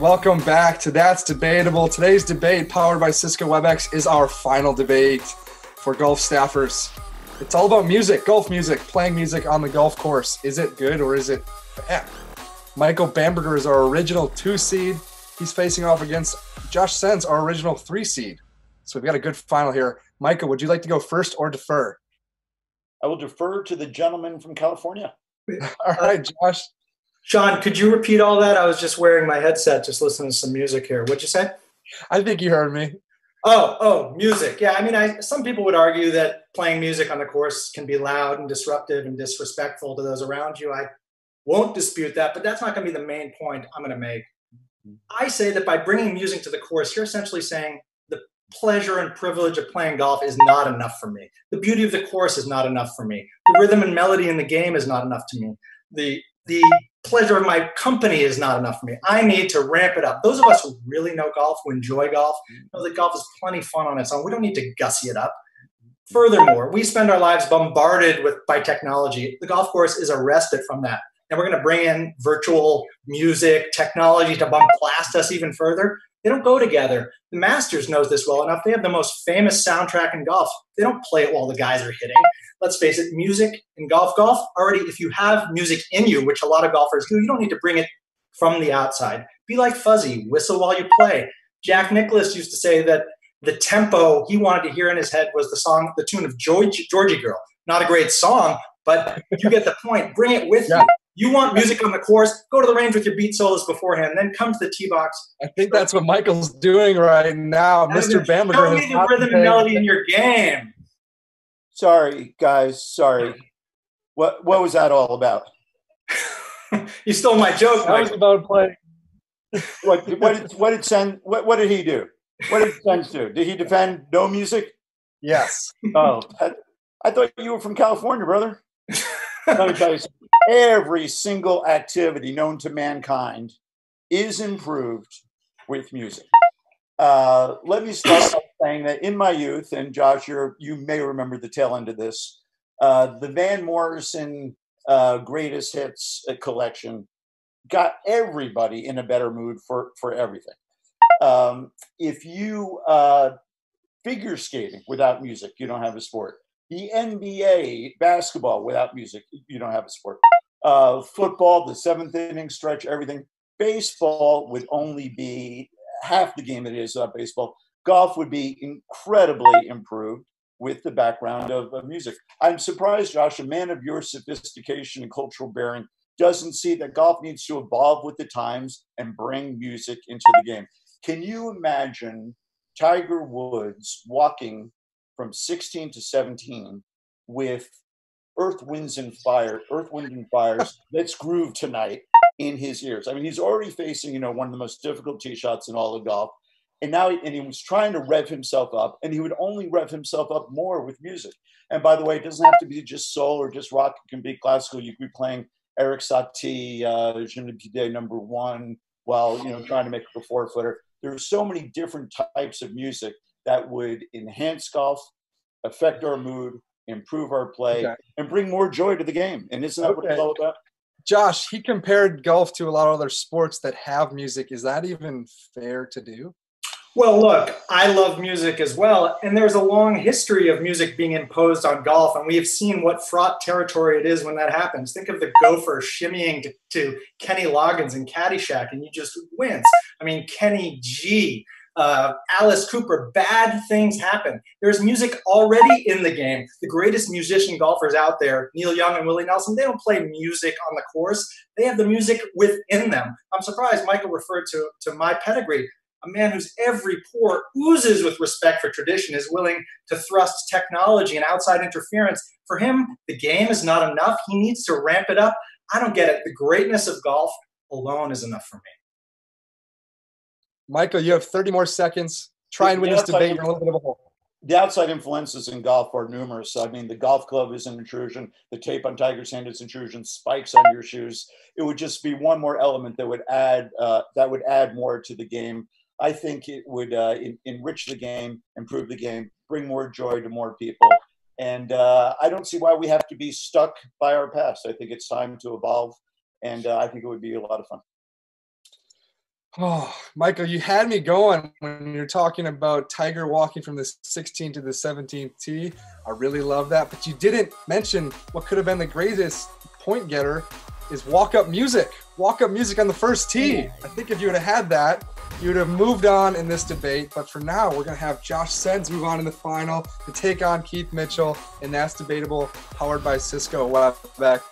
Welcome back to That's Debatable. Today's debate, powered by Cisco WebEx, is our final debate for golf staffers. It's all about music, golf music, playing music on the golf course. Is it good or is it bad? Michael Bamberger is our original two seed. He's facing off against Josh Sens, our original three seed. So we've got a good final here. Michael, would you like to go first or defer? I will defer to the gentleman from California. All right, Josh. Sean, could you repeat all that? I was just wearing my headset, just listening to some music here. What'd you say? I think you heard me. Oh, oh, music. Yeah, I mean, I, some people would argue that playing music on the course can be loud and disruptive and disrespectful to those around you. I won't dispute that, but that's not going to be the main point I'm going to make. I say that by bringing music to the course, you're essentially saying the pleasure and privilege of playing golf is not enough for me. The beauty of the course is not enough for me. The rhythm and melody in the game is not enough to me. The the pleasure of my company is not enough for me. I need to ramp it up. Those of us who really know golf, who enjoy golf, know that golf is plenty fun on its own. We don't need to gussy it up. Furthermore, we spend our lives bombarded with by technology. The golf course is a respite from that. And we're going to bring in virtual music, technology to bump blast us even further. They don't go together. The Masters knows this well enough. They have the most famous soundtrack in golf. They don't play it while the guys are hitting. Let's face it, music in golf, golf already, if you have music in you, which a lot of golfers do, you don't need to bring it from the outside. Be like Fuzzy, whistle while you play. Jack Nicklaus used to say that the tempo he wanted to hear in his head was the song, the tune of Georgie, Georgy Girl. Not a great song, but you get the point. Bring it with yeah. you. You want music on the course, go to the range with your beat solos beforehand, then come to the tee box. I think that's what Michael's doing right now. Mr. Bamberger. Me the rhythm and melody in your game. Sorry, guys. Sorry. What what was that all about? you stole my joke. That was about playing. what what did what did Sen what, what did he do? What did Sens do? Did he defend no music? Yes. Oh, I, I thought you were from California, brother. Let me tell you every single activity known to mankind is improved with music. Uh, let me start by saying that in my youth, and Josh, you may remember the tail end of this, uh, the Van Morrison uh, greatest hits uh, collection got everybody in a better mood for, for everything. Um, if you uh, figure skating without music, you don't have a sport the NBA basketball without music, you don't have a sport. Uh, football, the seventh inning stretch, everything. Baseball would only be half the game it is baseball. Golf would be incredibly improved with the background of, of music. I'm surprised, Josh, a man of your sophistication and cultural bearing doesn't see that golf needs to evolve with the times and bring music into the game. Can you imagine Tiger Woods walking from 16 to 17 with Earth, Winds, and Fire, Earth, Wind, and Fire's Let's Groove Tonight in his ears. I mean, he's already facing, you know, one of the most difficult tee shots in all of golf. And now, he, and he was trying to rev himself up, and he would only rev himself up more with music. And by the way, it doesn't have to be just soul or just rock. It can be classical. You could be playing Erik Satie, uh, ne number one, while, you know, trying to make a four footer. There are so many different types of music that would enhance golf, affect our mood, improve our play, okay. and bring more joy to the game. And isn't that okay. what it's all about? Josh, he compared golf to a lot of other sports that have music. Is that even fair to do? Well, look, I love music as well. And there's a long history of music being imposed on golf. And we have seen what fraught territory it is when that happens. Think of the gopher shimmying to, to Kenny Loggins and Caddyshack, and you just wince. I mean, Kenny G uh, Alice Cooper, bad things happen. There's music already in the game. The greatest musician golfers out there, Neil Young and Willie Nelson, they don't play music on the course. They have the music within them. I'm surprised Michael referred to, to my pedigree. A man whose every pore oozes with respect for tradition is willing to thrust technology and outside interference. For him, the game is not enough. He needs to ramp it up. I don't get it. The greatness of golf alone is enough for me. Michael, you have 30 more seconds. Try and win this debate. You're a little bit of a hole. The outside influences in golf are numerous. I mean, the golf club is an intrusion. The tape on Tiger's hand is intrusion. Spikes on your shoes. It would just be one more element that would add uh, that would add more to the game. I think it would uh, in, enrich the game, improve the game, bring more joy to more people. And uh, I don't see why we have to be stuck by our past. I think it's time to evolve, and uh, I think it would be a lot of fun. Oh, Michael, you had me going when you're talking about Tiger walking from the 16th to the 17th tee. I really love that, but you didn't mention what could have been the greatest point getter is walk up music. Walk up music on the first tee. I think if you would have had that, you would have moved on in this debate. But for now, we're going to have Josh Sens move on in the final to take on Keith Mitchell, and that's debatable, powered by Cisco WebEx.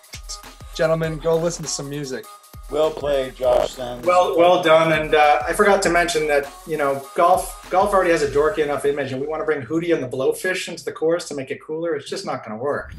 Gentlemen, go listen to some music. Well played, Josh. Sens. Well, well done. And uh, I forgot to mention that you know golf golf already has a dorky enough image, and we want to bring Hootie and the Blowfish into the course to make it cooler. It's just not going to work.